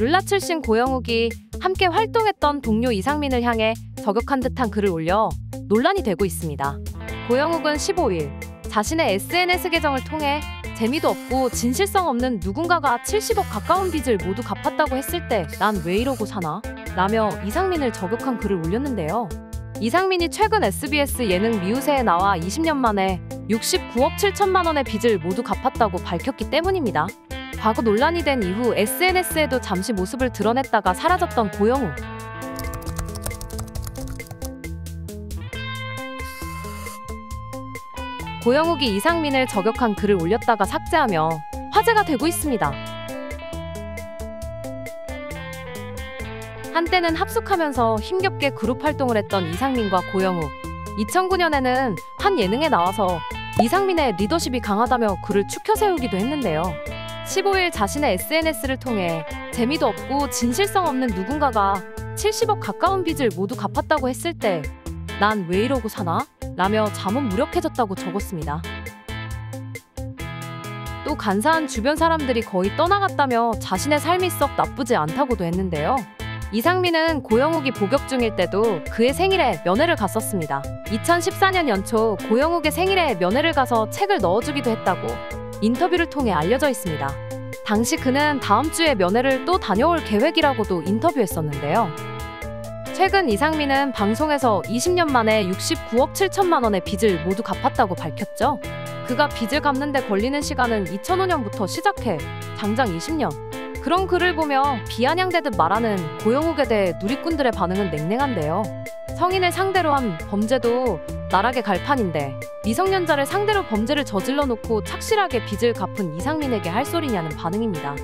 룰라 출신 고영욱이 함께 활동했던 동료 이상민을 향해 저격한 듯한 글을 올려 논란이 되고 있습니다. 고영욱은 15일 자신의 SNS 계정을 통해 재미도 없고 진실성 없는 누군가가 70억 가까운 빚을 모두 갚았다고 했을 때 난 왜 이러고 사나? 라며 이상민을 저격한 글을 올렸는데요. 이상민이 최근 SBS 예능 미우새에 나와 20년 만에 69억 7천만 원의 빚을 모두 갚았다고 밝혔기 때문입니다. 과거 논란이 된 이후 SNS에도 잠시 모습을 드러냈다가 사라졌던 고영욱. 고영욱이 이상민을 저격한 글을 올렸다가 삭제하며 화제가 되고 있습니다. 한때는 합숙하면서 힘겹게 그룹 활동을 했던 이상민과 고영욱. 2009년에는 한 예능에 나와서 이상민의 리더십이 강하다며 그를 추켜 세우기도 했는데요. 15일 자신의 SNS를 통해 재미도 없고 진실성 없는 누군가가 70억 가까운 빚을 모두 갚았다고 했을 때 난 왜 이러고 사나? 라며 잠은 무력해졌다고 적었습니다. 또 간사한 주변 사람들이 거의 떠나갔다며 자신의 삶이 썩 나쁘지 않다고도 했는데요. 이상민은 고영욱이 복역 중일 때도 그의 생일에 면회를 갔었습니다. 2014년 연초 고영욱의 생일에 면회를 가서 책을 넣어주기도 했다고 인터뷰를 통해 알려져 있습니다. 당시 그는 다음 주에 면회를 또 다녀올 계획이라고도 인터뷰했었는데요. 최근 이상민은 방송에서 20년 만에 69억 7천만 원의 빚을 모두 갚았다고 밝혔죠. 그가 빚을 갚는데 걸리는 시간은 2005년부터 시작해 장장 20년. 그런 글을 보며 비아냥대듯 말하는 고영욱에 대해 누리꾼들의 반응은 냉랭한데요. 성인을 상대로 한 범죄도 나락의 갈판인데 미성년자를 상대로 범죄를 저질러 놓고 착실하게 빚을 갚은 이상민에게 할 소리냐는 반응입니다.